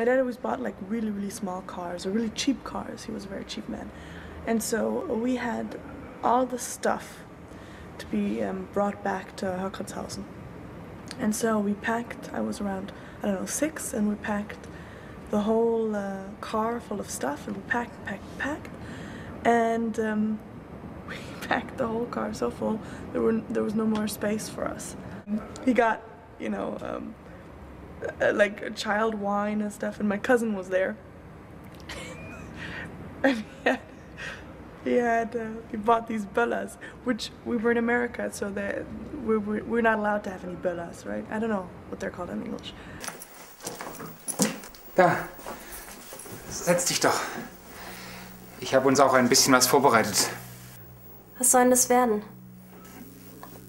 My dad always bought like really, really small cars or really cheap cars. He was a very cheap man. And so we had all the stuff to be um, brought back to Herkratshausen. And so we packed, I was around, I don't know, six, and we packed the whole uh, car full of stuff, and we packed, packed, packed. And um, we packed the whole car so full, there, were, there was no more space for us. He got, you know, um, uh, like child wine and stuff, and my cousin was there. and he had, he had uh, he bought these bullas, which we were in America, so that we we're, we're not allowed to have any bullas, right? I don't know what they're called in English. Da, setz dich doch. Ich habe uns auch ein bisschen was vorbereitet. Was soll denn das werden?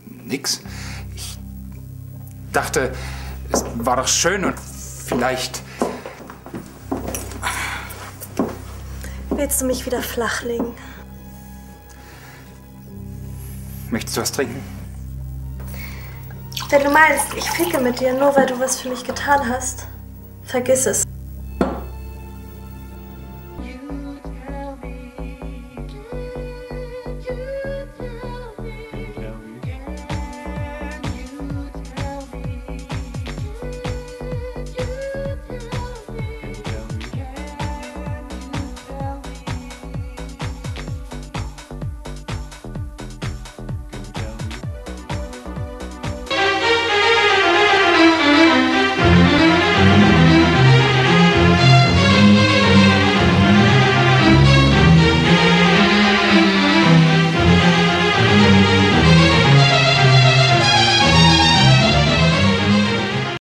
Nix. Ich dachte, es war doch schön und vielleicht. Willst du mich wieder flachlegen? Möchtest du was trinken? Wenn du meinst, ich ficke mit dir, nur weil du was für mich getan hast, vergiss es.